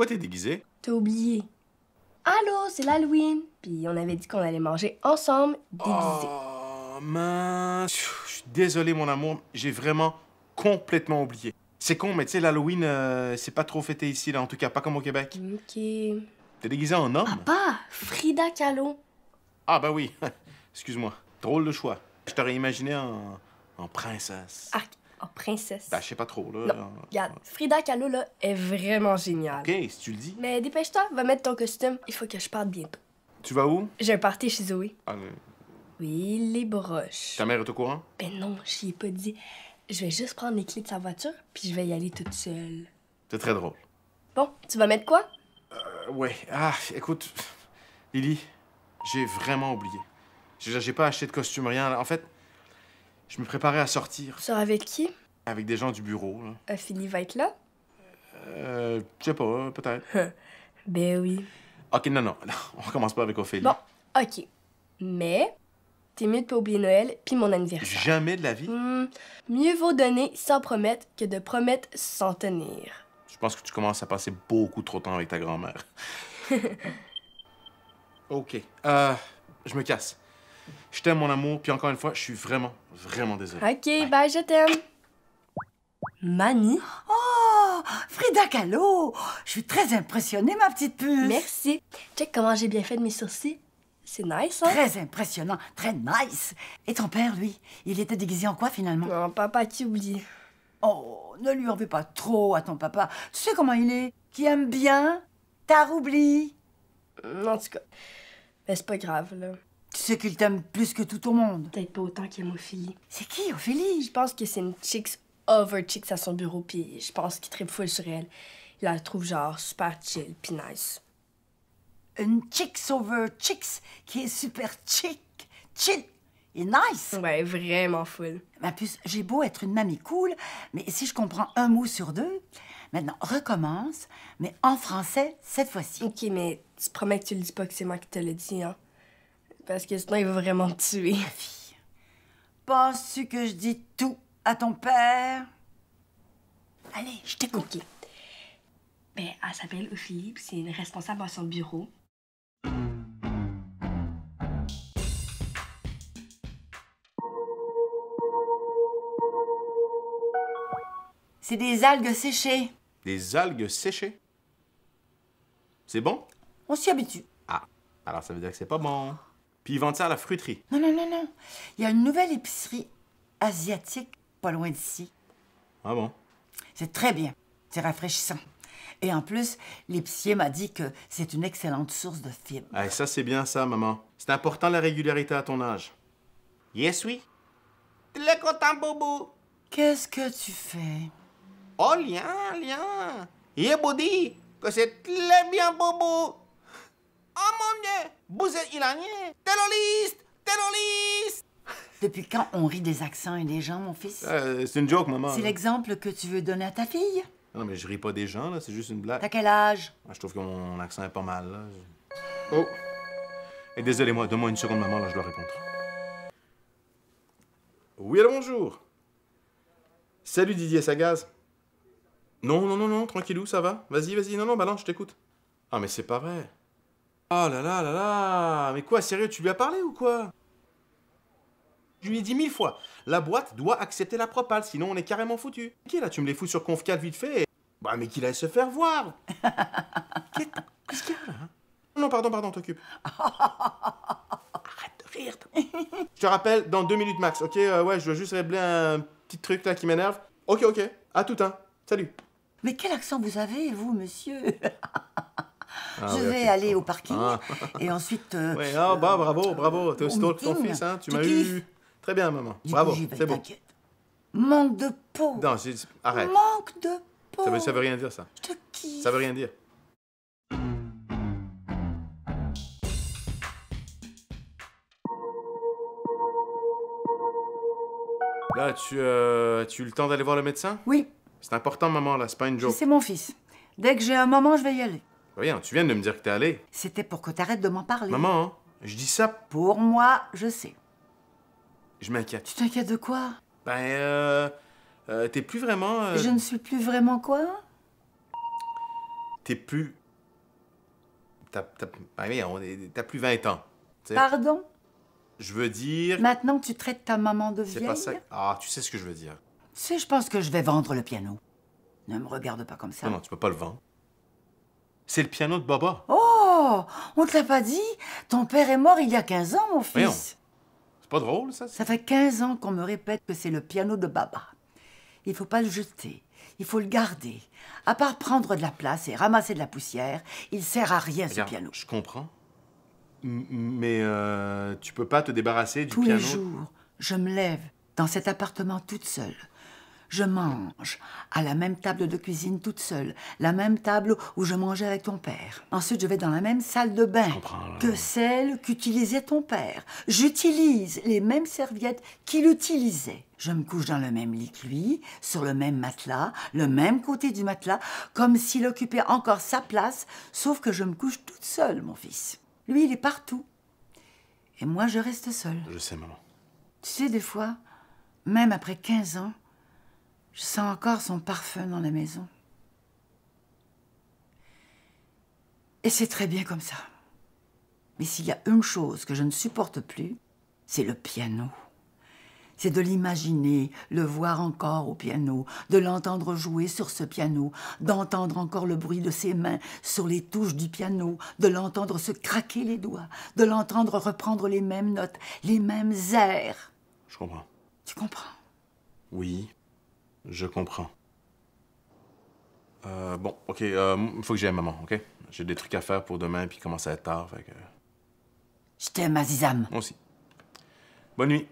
Pourquoi t'es déguisé? T'as oublié. Allô, c'est l'Halloween. Puis on avait dit qu'on allait manger ensemble, déguisés. Oh, mince. Je suis désolé, mon amour. J'ai vraiment complètement oublié. C'est con, mais tu sais, l'Halloween, euh, c'est pas trop fêté ici, là, en tout cas, pas comme au Québec. Ok. T'es déguisé en homme? Papa, Frida Kahlo. Ah, bah oui. Excuse-moi. Drôle de choix. Je t'aurais imaginé en, en princesse. Ah, oh, princesse. Bah, je sais pas trop, là. Non, regarde, Frida Kahlo, là, est vraiment géniale. Ok, si tu le dis. Mais dépêche-toi, va mettre ton costume. Il faut que je parte bientôt. Tu vas où? J'ai un party chez Zoé. Ah, le- Oui, les broches. Ta mère est au courant? Ben non, je ai pas dit. Je vais juste prendre les clés de sa voiture, puis je vais y aller toute seule. C'est très drôle. Bon, tu vas mettre quoi? Euh, ouais. Ah, écoute, Lily, j'ai vraiment oublié. J'ai j'ai pas acheté de costume, rien. En fait, je me préparais à sortir sors avec qui? avec des gens du bureau. Là. Euh, Philly va être là? Euh, je sais pas, peut-être. Ben oui. Ok, non, non, non, on recommence pas avec Ophélie. Bon, ok. Mais, t'es mieux de pas oublier Noël, puis mon anniversaire. Jamais de la vie. Hmm, mieux vaut donner sans promettre que de promettre sans tenir. Je pense que tu commences à passer beaucoup trop de temps avec ta grand-mère. ok. Euh, je me casse. Je t'aime, mon amour, puis encore une fois, je suis vraiment, vraiment désolé. Ok, bye, je t'aime. Mani, Oh, Frida Kahlo! Je suis très impressionnée, ma petite puce. merci. Check comment j'ai bien fait de mes sourcils. C'est nice, hein? Très impressionnant, très nice. Et ton père, lui, il était déguisé en quoi finalement? Non, papa, tu oublies. Oh, ne lui en veux pas trop à ton papa. Tu sais comment il est? Qui aime bien? T'as oubli. En tout cas, ben, c'est pas grave, là. Tu sais qu'il t'aime plus que tout au monde. Peut-être pas autant qu'il aime Ophélie. C'est qui, Ophélie? Je pense que c'est une chicks over chicks à son bureau, puis je pense qu'il tripe full sur elle. Il la trouve genre super chill, puis nice. Une chicks over chicks qui est super chic, chill et nice. Ouais, vraiment full. Ma puce, j'ai beau être une mamie cool, mais si je comprends un mot sur deux, maintenant recommence, mais en français cette fois-ci. Ok, mais tu promets que tu le dis pas que c'est moi qui te le dis, hein? Parce que sinon, il va vraiment te tuer. Penses-tu que je dis tout à ton père? Allez, je t'écoute. Ok. Ben, elle s'appelle Ophélie, c'est une responsable à son bureau. C'est des algues séchées. Des algues séchées? C'est bon? On s'y habitue. Ah, alors ça veut dire que c'est pas bon. Puis ils vendent ça à la fruiterie. Non, non, non, non. Il y a une nouvelle épicerie asiatique pas loin d'ici. Ah bon? C'est très bien. C'est rafraîchissant. Et en plus, l'épicier m'a dit que c'est une excellente source de fibres. Ah, ça, c'est bien ça, maman. C'est important la régularité à ton âge. Yes, oui. Le content, bobo. Qu'est-ce que tu fais? Oh, lien, lien. Yeah, body. Que c'est très bien, bobo. Oh, mon Dieu. Vous êtes iranien. Terroriste. Terroriste. Depuis quand on rit des accents et des gens, mon fils? Euh, c'est une joke, maman. C'est l'exemple que tu veux donner à ta fille? Non, mais je ris pas des gens, là. C'est juste une blague. T'as quel âge? Ah, Je trouve que mon accent est pas mal, là. Je- Oh! Et désolé-moi, donne-moi une seconde, maman, là, je dois répondre. Oui, allô, bonjour! Salut Didier Sagaz. Non, non, non, non, tranquillou, ça va? Vas-y, vas-y, non, non, balance, je t'écoute. Ah, mais c'est pas vrai. Oh là là là là! Mais quoi, sérieux, tu lui as parlé ou quoi? Je lui ai dit mille fois, la boîte doit accepter la propale, sinon on est carrément foutu. Ok, là, tu me les fous sur Conf4 vite fait. et- Bah, mais qu'il aille se faire voir! Qu'est- Qu'est-ce qu'il y a là? hein? Non, pardon, pardon, t'occupe. Arrête de rire. toi. Je te rappelle dans deux minutes max, ok? Euh, ouais, je dois juste régler un petit truc là qui m'énerve. Ok, ok. À tout, hein. Salut. Mais quel accent vous avez, vous, monsieur? Ah Je vais aller au parking Ah. et ensuite. euh, Ouais, ah, bah, bravo, bravo. T'es au aussi drôle que ton fils, hein. Tu m'as eu. Très bien, maman. du Bravo, c'est bon. Manque de peau. Non, arrête. Manque de peau. Ça veut, ça veut rien dire, ça. Je te kiffe. Ça veut rien dire. Là, tu, euh, tu as eu le temps d'aller voir le médecin? Oui, C'est important, maman, là, c'est pas une joke. c'est mon fils. Dès que j'ai un moment, je vais y aller. Voyons, tu viens de me dire que t'es allé. C'était pour que t'arrêtes de m'en parler. Maman, hein, je dis ça, Pour moi, je sais. je m'inquiète. Tu t'inquiètes de quoi? Ben, euh, euh, t'es plus vraiment... euh, Je ne suis plus vraiment quoi? T'es plus. T'as t'as plus 20 ans. Pardon? Je veux dire. Maintenant que tu traites ta maman de C'est vieille pas ça. Ah, tu sais ce que je veux dire. Tu sais, je pense que je vais vendre le piano. Ne me regarde pas comme ça. Non, non, tu peux pas le vendre. C'est le piano de Baba. Oh, on te l'a pas dit Ton père est mort il y a 15 ans, mon fils. C'est pas drôle, ça? Ça fait 15 ans qu'on me répète que c'est le piano de Baba. Il faut pas le jeter, il faut le garder. À part prendre de la place et ramasser de la poussière, il sert à rien ce piano. Je comprends. M- Mais euh, tu peux pas te débarrasser du Tous piano. les jours, je me lève dans cet appartement toute seule. Je mange à la même table de cuisine toute seule, la même table où je mangeais avec ton père. Ensuite, je vais dans la même salle de bain que celle qu'utilisait ton père. J'utilise les mêmes serviettes qu'il utilisait. Je me couche dans le même lit que lui, sur le même matelas, le même côté du matelas, comme s'il occupait encore sa place, sauf que je me couche toute seule, mon fils. Lui, il est partout. Et moi, je reste seule. Je sais, maman. Tu sais, des fois, même après 15 ans, je sens encore son parfum dans la maison. Et c'est très bien comme ça. Mais s'il y a une chose que je ne supporte plus, c'est le piano. C'est de l'imaginer, le voir encore au piano, de l'entendre jouer sur ce piano, d'entendre encore le bruit de ses mains sur les touches du piano, de l'entendre se craquer les doigts, de l'entendre reprendre les mêmes notes, les mêmes airs. Je comprends. Tu comprends? Oui, je comprends. Euh, bon, ok, euh, il faut que j'aille, maman, ok? J'ai des trucs à faire pour demain, puis commence à être tard, fait que... Je t'aime, Azizam. Moi aussi. Bonne nuit.